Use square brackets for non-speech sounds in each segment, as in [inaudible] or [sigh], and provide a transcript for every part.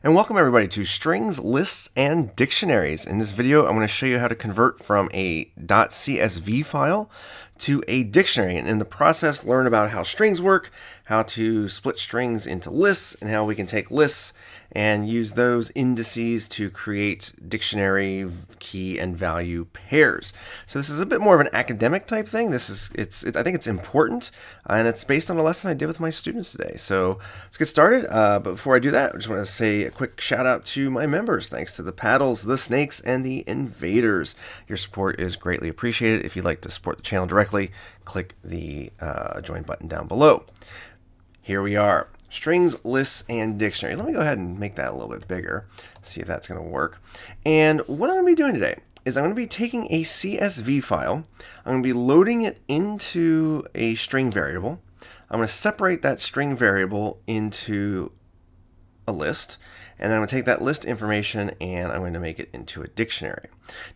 And welcome everybody to Strings, Lists, and Dictionaries. In this video, I'm going to show you how to convert from a .csv file to a dictionary. And in the process, learn about how strings work, how to split strings into lists, and how we can take lists and use those indices to create dictionary key and value pairs. So this is a bit more of an academic type thing. This is it's it, I think it's important and it's based on a lesson I did with my students today. So let's get started. Uh, but before I do that, I just want to say a quick shout out to my members. Thanks to the paddles, the snakes, and the invaders. Your support is greatly appreciated. If you'd like to support the channel directly, click the uh, join button down below. Here we are strings, lists, and dictionary. Let me go ahead and make that a little bit bigger, see if that's going to work. And what I'm going to be doing today is I'm going to be taking a CSV file, I'm going to be loading it into a string variable. I'm going to separate that string variable into a list, and then I'm going to take that list information and I'm going to make it into a dictionary.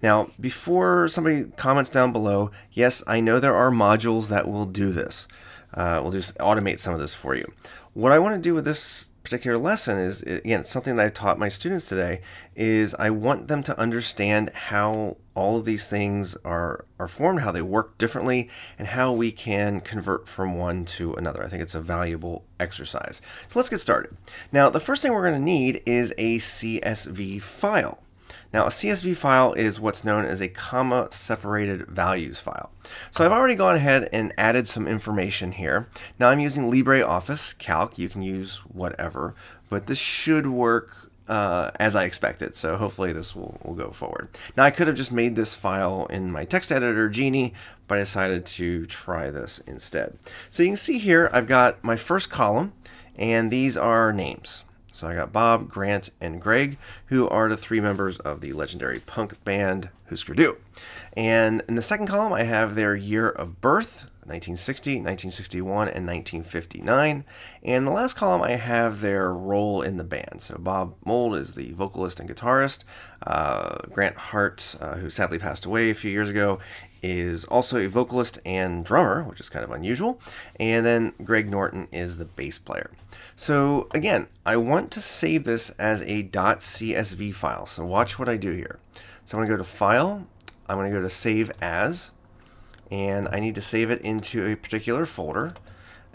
Now, before somebody comments down below, yes, I know there are modules that will do this. Uh, we'll just automate some of this for you. What I want to do with this particular lesson is, again, something that I taught my students today, is I want them to understand how all of these things are, are formed, how they work differently, and how we can convert from one to another. I think it's a valuable exercise. So let's get started. Now, the first thing we're going to need is a CSV file. Now, a CSV file is what's known as a comma separated values file. So I've already gone ahead and added some information here. Now I'm using LibreOffice Calc. You can use whatever, but this should work uh, as I expected. So hopefully this will, will go forward. Now I could have just made this file in my text editor, Geany, but I decided to try this instead. So you can see here, I've got my first column, and these are names. So I got Bob, Grant, and Greg, who are the three members of the legendary punk band Husker Du. And in the second column, I have their year of birth, 1960, 1961, and 1959. And in the last column, I have their role in the band. So Bob Mould is the vocalist and guitarist. Uh, Grant Hart, uh, who sadly passed away a few years ago, is also a vocalist and drummer, which is kind of unusual. And then Greg Norton is the bass player. So again, I want to save this as a .csv file. So watch what I do here. So I'm going to go to File, I'm going to go to Save As, and I need to save it into a particular folder.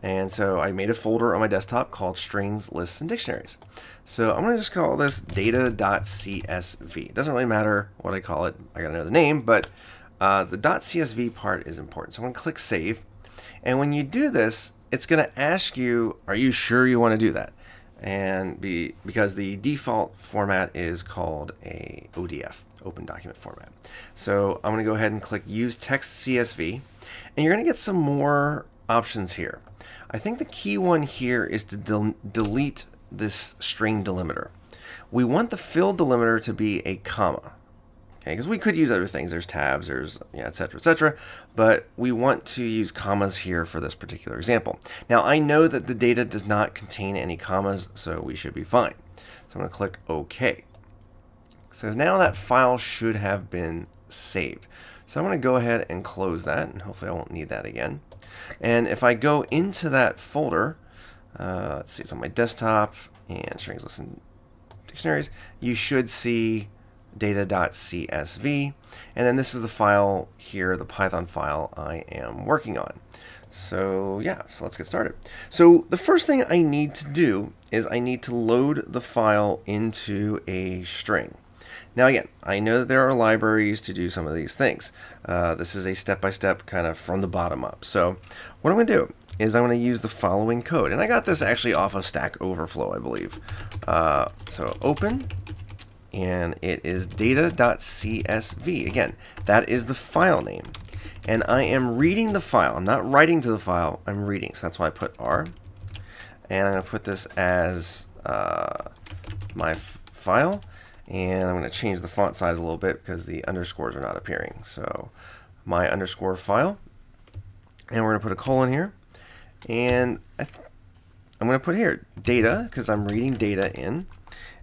And so I made a folder on my desktop called Strings, Lists, and Dictionaries. So I'm going to just call this data.csv. It doesn't really matter what I call it. I got to know the name, but uh, the .csv part is important. So I'm going to click Save. And when you do this, it's going to ask you, are you sure you want to do that? And be because the default format is called a ODF, Open Document Format. So I'm going to go ahead and click Use Text CSV, and you're going to get some more options here. I think the key one here is to del delete this string delimiter. We want the field delimiter to be a comma okay? Because we could use other things. There's tabs, there's yeah, etc. etc. But we want to use commas here for this particular example. Now I know that the data does not contain any commas, so we should be fine. So I'm going to click OK. So now that file should have been saved. So I'm going to go ahead and close that, and hopefully I won't need that again. And if I go into that folder, uh, let's see, it's on my desktop, and strings, listen, dictionaries, you should see data.csv. And then this is the file here, the Python file I am working on. So yeah, so let's get started. So the first thing I need to do is I need to load the file into a string. Now again, I know that there are libraries to do some of these things. Uh, this is a step-by-step -step kind of from the bottom up. So what I'm going to do is I'm going to use the following code. And I got this actually off of Stack Overflow, I believe. Uh, so open and it is data.csv. Again, that is the file name. And I am reading the file. I'm not writing to the file, I'm reading. So that's why I put R. And I'm going to put this as uh, my file. And I'm going to change the font size a little bit because the underscores are not appearing. So my underscore file. And we're going to put a colon here. And I'm going to put here data because I'm reading data in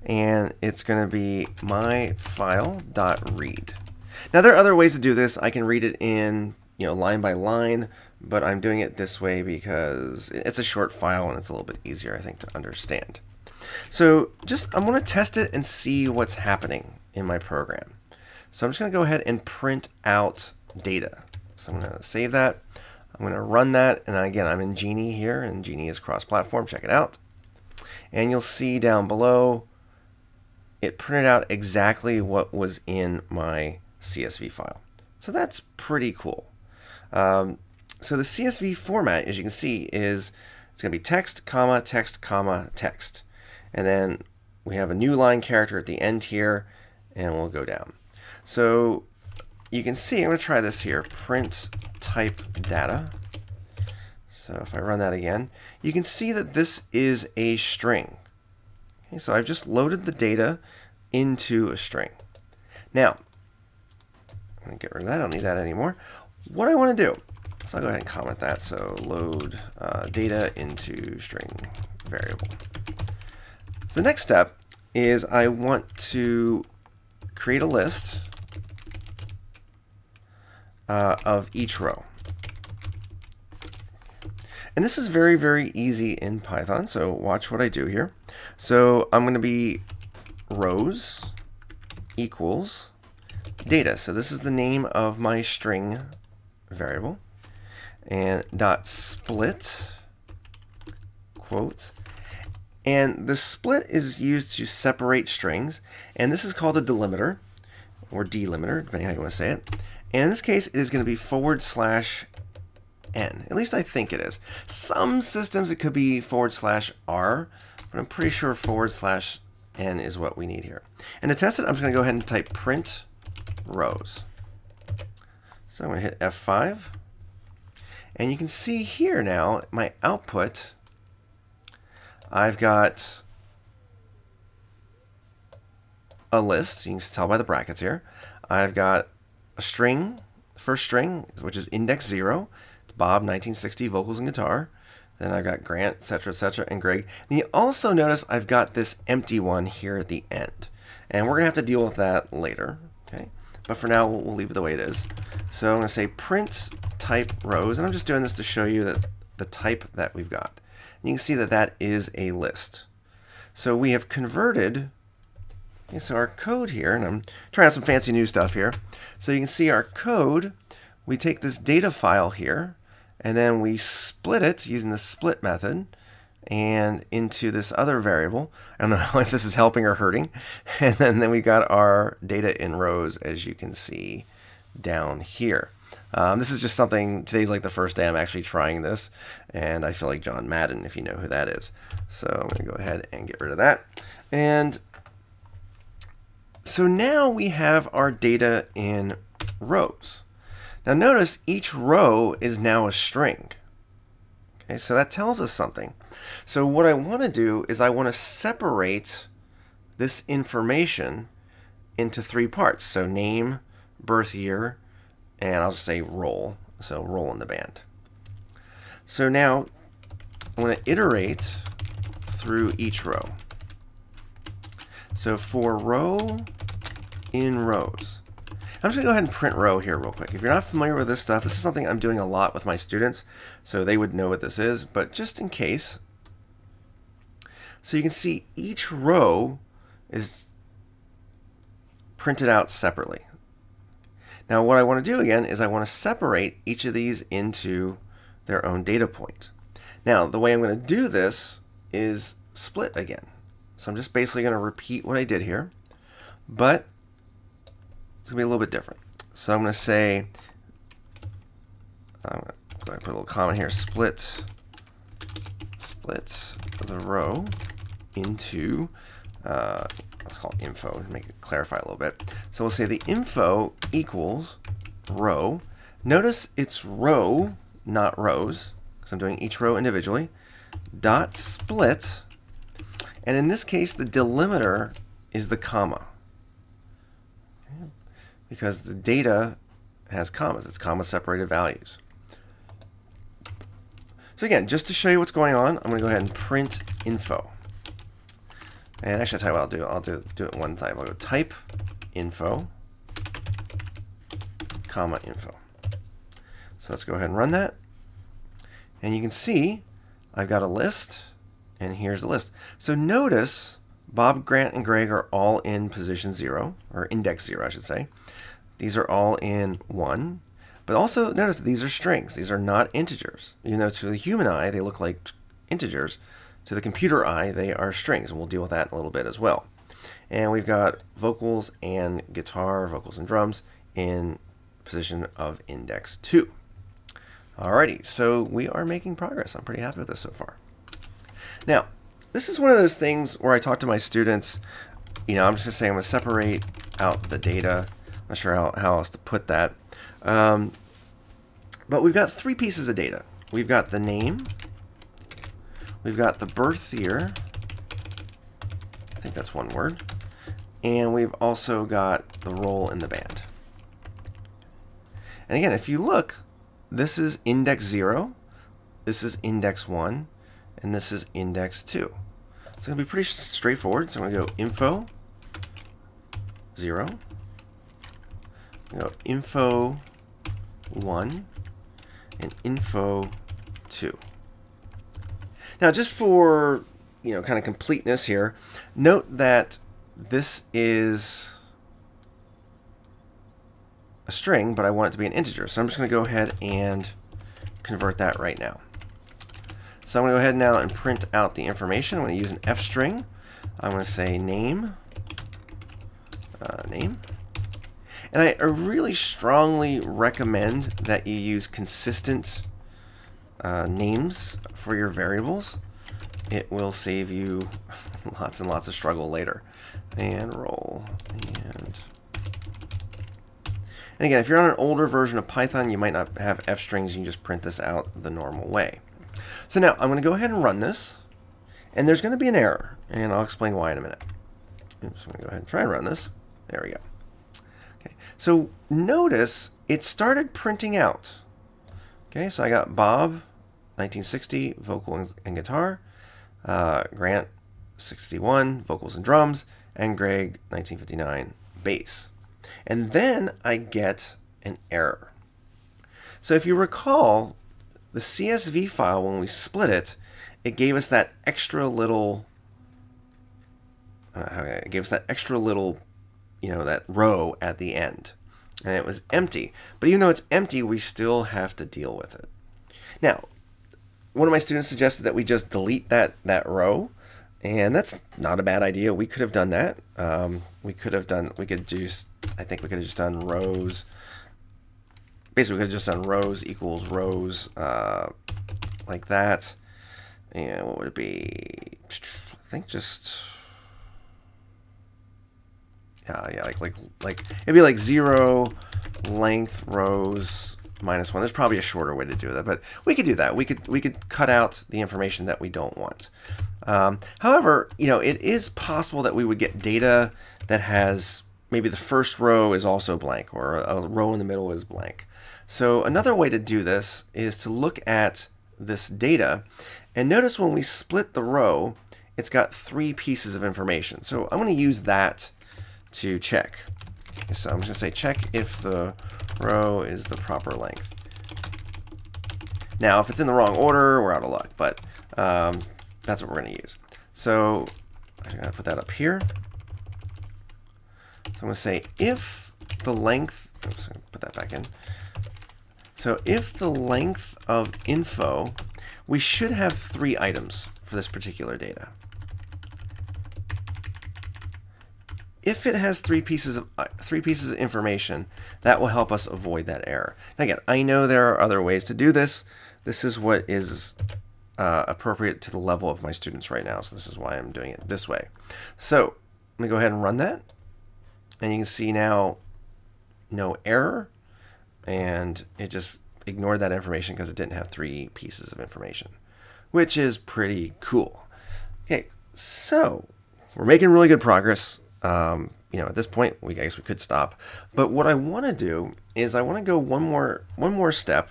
and it's going to be my file dot read. Now there are other ways to do this. I can read it in you know line by line, but I'm doing it this way because it's a short file and it's a little bit easier I think to understand. So just I'm going to test it and see what's happening in my program. So I'm just going to go ahead and print out data. So I'm going to save that. I'm going to run that. And again, I'm in Geany here, and Geany is cross-platform. Check it out. And you'll see down below, it printed out exactly what was in my CSV file. So that's pretty cool. Um, so the CSV format, as you can see, is it's going to be text, comma, text, comma, text. And then we have a new line character at the end here, and we'll go down. So you can see, I'm going to try this here, print type data. So if I run that again, you can see that this is a string. Okay, so I've just loaded the data into a string. Now, I'm going to get rid of that. I don't need that anymore. What I want to do, so I'll go ahead and comment that. So load uh, data into string variable. So the next step is I want to create a list uh, of each row. And this is very, very easy in Python, so watch what I do here. So I'm going to be rows equals data. So this is the name of my string variable. And dot split quote. And the split is used to separate strings. And this is called a delimiter or delimiter, depending how you want to say it. And in this case, it is going to be forward slash n. At least I think it is. Some systems it could be forward slash r, but I'm pretty sure forward slash n is what we need here. And to test it, I'm just going to go ahead and type print rows. So I'm going to hit F5. And you can see here now, my output, I've got a list. You can tell by the brackets here. I've got a string, first string, which is index 0. It's Bob, 1960, vocals and guitar. Then I've got Grant, etc., etc., and Greg. And you also notice I've got this empty one here at the end. And we're going to have to deal with that later. Okay. But for now, we'll leave it the way it is. So I'm going to say print type rows, and I'm just doing this to show you that the type that we've got. And you can see that that is a list. So we have converted, okay, so our code here, and I'm trying out some fancy new stuff here. So you can see our code, we take this data file here, and then we split it using the split method, and into this other variable. I don't know [laughs] if this is helping or hurting. [laughs] And then, then we got our data in rows, as you can see down here. Um, this is just something, today's like the first day I'm actually trying this, and I feel like John Madden, if you know who that is. So I'm going to go ahead and get rid of that. And so now we have our data in rows. Now notice each row is now a string. Okay, so that tells us something. So what I want to do is I want to separate this information into three parts. So name, birth year, and I'll just say role. So role in the band. So now I want to iterate through each row. So for row in rows, I'm just going to go ahead and print row here real quick. If you're not familiar with this stuff, this is something I'm doing a lot with my students, so they would know what this is. But just in case, so you can see each row is printed out separately. Now what I want to do again is I want to separate each of these into their own data point. Now the way I'm going to do this is split again. So I'm just basically going to repeat what I did here, but it's going to be a little bit different. So I'm going to say, I'm going to put a little comment here, split, split the row into, uh, I'll call it info to make it clarify a little bit. So we'll say the info equals row. Notice it's row, not rows, because I'm doing each row individually, dot split, and in this case the delimiter is the comma because the data has commas. It's comma separated values. So again, just to show you what's going on, I'm going to go ahead and print info. And actually, I'll tell you what I'll do. I'll do, do it one time. I'll go type info, comma info. So let's go ahead and run that. And you can see I've got a list And here's the list. So notice Bob, Grant, and Greg are all in position 0, or index 0, I should say. These are all in 1. But also notice these are strings. These are not integers. You know, to the human eye, they look like integers. To the computer eye, they are strings. And we'll deal with that a little bit as well. And we've got vocals and guitar, vocals and drums in position of index 2. Alrighty, so we are making progress. I'm pretty happy with this so far. Now, this is one of those things where I talk to my students, you know, I'm just going to say I'm going to separate out the data. Not sure how, how else to put that. Um, but we've got three pieces of data. We've got the name, we've got the birth year, I think that's one word, and we've also got the role in the band. And again, if you look, this is index 0, this is index 1, and this is index 2. It's going to be pretty straightforward. So I'm going to go info, 0, info 1, and info 2. Now, just for you know, kind of completeness here, note that this is a string, but I want it to be an integer. So I'm just going to go ahead and convert that right now. So I'm going to go ahead now and print out the information. I'm going to use an f string. I'm going to say name, uh, name. And I really strongly recommend that you use consistent uh, names for your variables. It will save you [laughs] lots and lots of struggle later. And role. and and again, if you're on an older version of Python, you might not have f strings. You can just print this out the normal way. So now I'm going to go ahead and run this. And there's going to be an error. And I'll explain why in a minute. I'm going to go ahead and try and run this. There we go. So notice it started printing out. Okay, so I got Bob, 1960, vocal and guitar. Uh, Grant, 61, vocals and drums. And Greg, 1959, bass. And then I get an error. So if you recall, the CSV file, when we split it, it gave us that extra little, uh, it gave us that extra little, you know, that row at the end. And it was empty. But even though it's empty, we still have to deal with it. Now, one of my students suggested that we just delete that, that row. And that's not a bad idea. We could have done that. Um, we could have done, we could just, I think we could have just done rows. Basically, we could have just done rows equals rows uh, like that. And what would it be? I think just, yeah, yeah, like, like, like, it'd be like zero length rows minus one. There's probably a shorter way to do that, but we could do that. We could we could cut out the information that we don't want. Um, however, you know, it is possible that we would get data that has maybe the first row is also blank or a row in the middle is blank. So another way to do this is to look at this data and notice when we split the row, it's got three pieces of information. So I'm going to use that to check. So I'm just going to say check if the row is the proper length. Now, if it's in the wrong order, we're out of luck, but um, that's what we're going to use. So I'm going to put that up here. So I'm going to say if the length, oops, put that back in. So if the length of info, we should have three items for this particular data. If it has three pieces of uh, three pieces of information, that will help us avoid that error. Again, I know there are other ways to do this. This is what is uh, appropriate to the level of my students right now. So this is why I'm doing it this way. So let me go ahead and run that. And you can see now no error. And it just ignored that information because it didn't have three pieces of information, which is pretty cool. Okay, so we're making really good progress. Um, you know, at this point, we guess we could stop. But what I want to do is I want to go one more one more step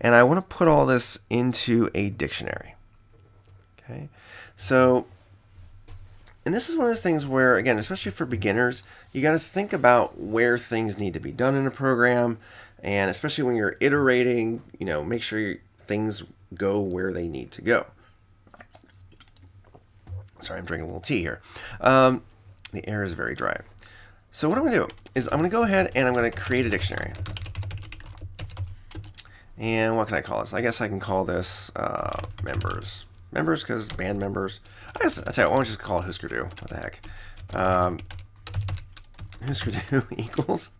and I want to put all this into a dictionary. Okay, so, and this is one of those things where, again, especially for beginners, you got to think about where things need to be done in a program, and especially when you're iterating, you know, make sure things go where they need to go. Sorry, I'm drinking a little tea here. Um, the air is very dry. So what I'm going to do is I'm going to go ahead and I'm going to create a dictionary. And what can I call this? I guess I can call this uh, members. Members because band members. I guess that's how I want to just call it Husker Du. What the heck? Um, Husker Du [laughs] equals.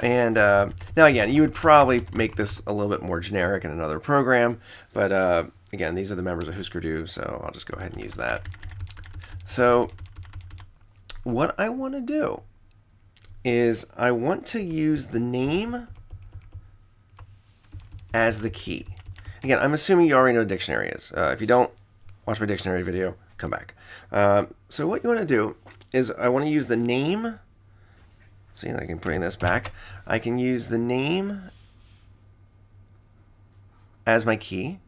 And uh, now again, you would probably make this a little bit more generic in another program. But uh, again, these are the members of Husker Du, so I'll just go ahead and use that. So what I want to do is I want to use the name as the key. Again, I'm assuming you already know what dictionary is. Uh, if you don't, watch my dictionary video, come back. Um, so what you want to do is I want to use the name. See, I can bring this back. I can use the name as my key.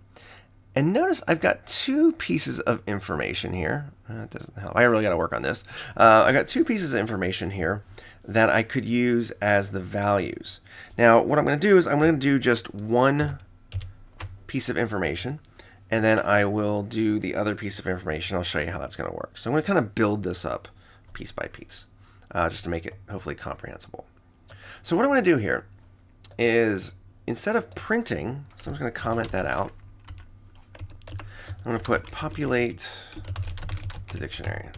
And notice I've got two pieces of information here. Uh, that doesn't help. I really got to work on this. Uh, I've got two pieces of information here that I could use as the values. Now, what I'm going to do is I'm going to do just one piece of information, and then I will do the other piece of information. I'll show you how that's going to work. So I'm going to kind of build this up piece by piece, uh, just to make it hopefully comprehensible. So what I'm going to do here is instead of printing, so I'm just going to comment that out, I'm going to put populate the dictionary.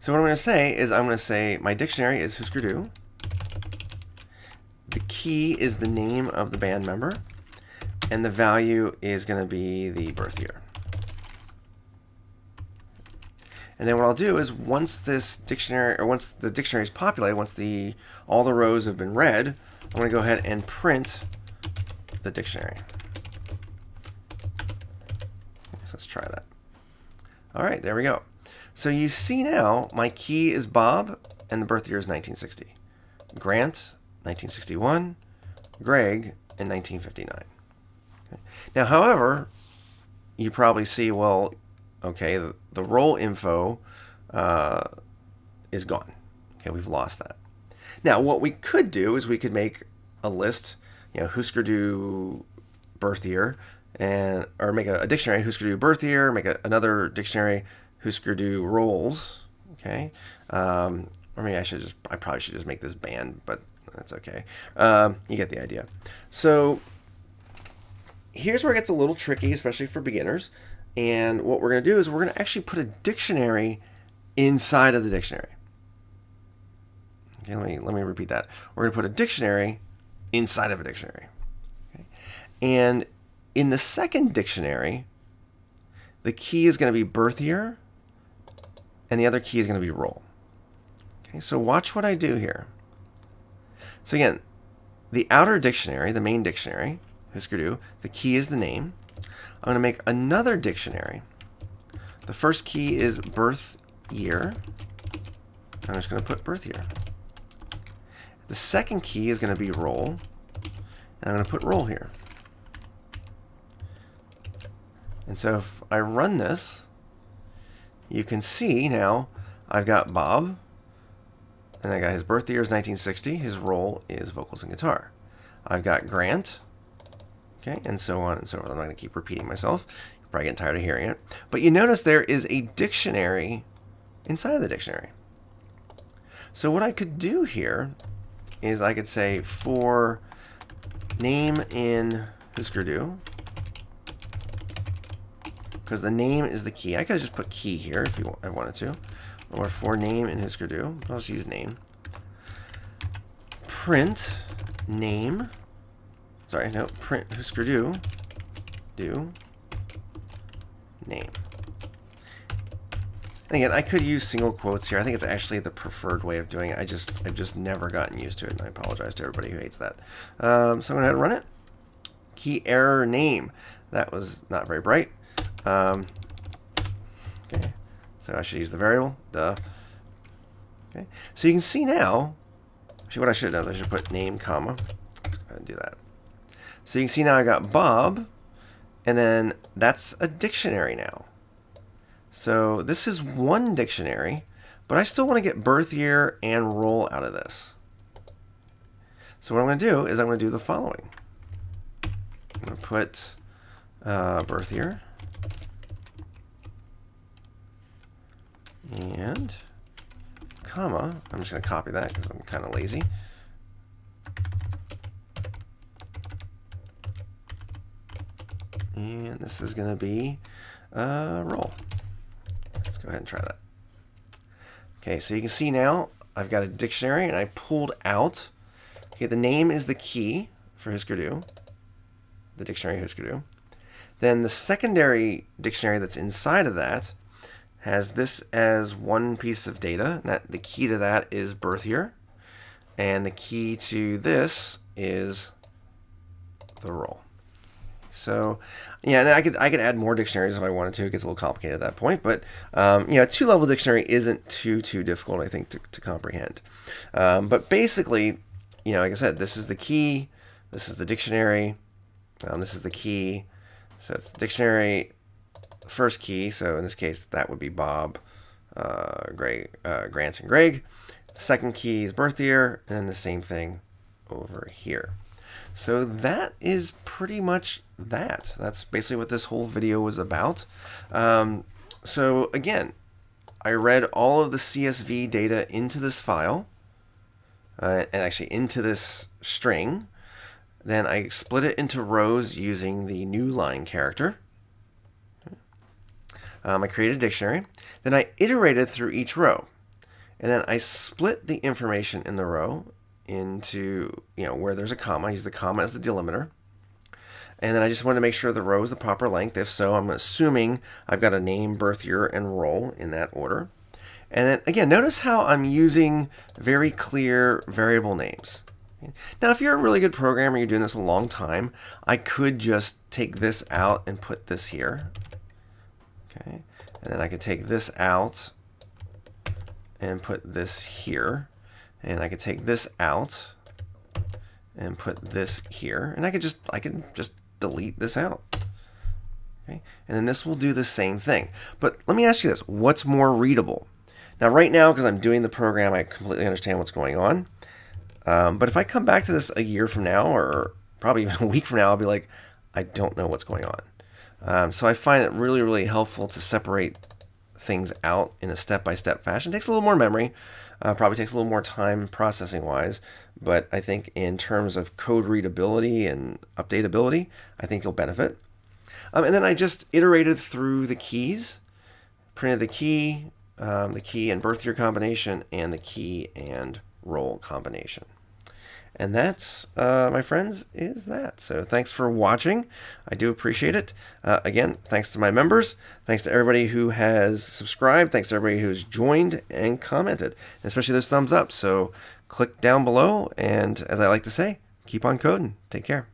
So what I'm going to say is I'm going to say my dictionary is Husker. The key is the name of the band member. And the value is going to be the birth year. And then what I'll do is once this dictionary, or once the dictionary is populated, once the all the rows have been read, I'm going to go ahead and print the dictionary. So let's try that. All right, there we go. So you see now, my key is Bob, and the birth year is 1960. Grant, 1961. Greg, in 1959. Okay. Now, however, you probably see, well, okay, the, the role info uh, is gone. Okay, we've lost that. Now, what we could do is we could make a list, you know, Husker Du birth year, and or make a, a gonna do birth year, make a, another dictionary who's going to do roles. Okay. Um, or maybe I should just, I probably should just make this band, but that's okay. Um, you get the idea. So here's where it gets a little tricky, especially for beginners. And what we're going to do is we're going to actually put a dictionary inside of the dictionary. Okay, let me, let me repeat that. We're going to put a dictionary inside of a dictionary. Okay? And in the second dictionary, the key is going to be birth year, and the other key is going to be role. Okay, so watch what I do here. So again, the outer dictionary, the main dictionary, Husker Du, the key is the name. I'm going to make another dictionary. The first key is birth year. I'm just going to put birth year. The second key is going to be role. And I'm going to put role here. And so if I run this, you can see now I've got Bob, and I got his birthday year is 1960. His role is vocals and guitar. I've got Grant, okay, and so on and so forth. I'm not going to keep repeating myself. You're probably getting tired of hearing it. But you notice there is a dictionary inside of the dictionary. So what I could do here is I could say for name in Husker Du, because the name is the key. I could just put key here if you I wanted to, or for name in Husker Du. I'll just use name. Print name. Sorry, no, print Husker Du. Do name. And again, I could use single quotes here. I think it's actually the preferred way of doing it. I just I've just never gotten used to it, and I apologize to everybody who hates that. Um, so I'm going to run it. Key error name. That was not very bright. Um, okay, so I should use the variable, duh. Okay, so you can see now, actually what I should have done is I should put name, comma. Let's go ahead and do that. So you can see now I got Bob, and then that's a dictionary now. So this is one dictionary, but I still want to get birth year and role out of this. So what I'm going to do is I'm going to do the following. I'm going to put uh, birth year. And comma. I'm just going to copy that because I'm kind of lazy. And this is going to be uh, role. Let's go ahead and try that. Okay, so you can see now I've got a dictionary and I pulled out. Okay, the name is the key for Husker the dictionary Husker. Then the secondary dictionary that's inside of that has this as one piece of data. That the key to that is birth year, and the key to this is the role. So, yeah, and I could I could add more dictionaries if I wanted to. It gets a little complicated at that point, but um, yeah, two level dictionary isn't too too difficult, I think, to, to comprehend. Um, but basically, you know, like I said, this is the key, this is the dictionary, um, this is the key. So it's dictionary, first key. So in this case, that would be Bob, uh, Greg, uh, Grant, and Greg. Second key is birth year, and then the same thing over here. So that is pretty much that. That's basically what this whole video was about. Um, so again, I read all of the CSV data into this file, uh, and actually into this string. Then I split it into rows using the new line character. Um, I created a dictionary. Then I iterated through each row. And then I split the information in the row into, you know, where there's a comma. I use the comma as the delimiter. And then I just wanted to make sure the row is the proper length. If so, I'm assuming I've got a name, birth year, and role in that order. And then again, notice how I'm using very clear variable names. Now, if you're a really good programmer, you're doing this a long time, I could just take this out and put this here. Okay, and then I could take this out and put this here. And I could take this out and put this here. And I could just I could just delete this out. Okay? And then this will do the same thing. But let me ask you this. What's more readable? Now right now, because I'm doing the program, I completely understand what's going on. Um, but if I come back to this a year from now, or probably [laughs] even a week from now, I'll be like, I don't know what's going on. Um, so I find it really, really helpful to separate things out in a step-by-step -step fashion. It takes a little more memory, uh, probably takes a little more time processing-wise, but I think in terms of code readability and updatability, I think you'll benefit. Um, and then I just iterated through the keys, printed the key, um, the key and birth year combination, and the key and role combination. And that, uh, my friends, is that. So thanks for watching. I do appreciate it. Uh, again, thanks to my members. Thanks to everybody who has subscribed. Thanks to everybody who's joined and commented, especially those thumbs up. So click down below. And as I like to say, keep on coding. Take care.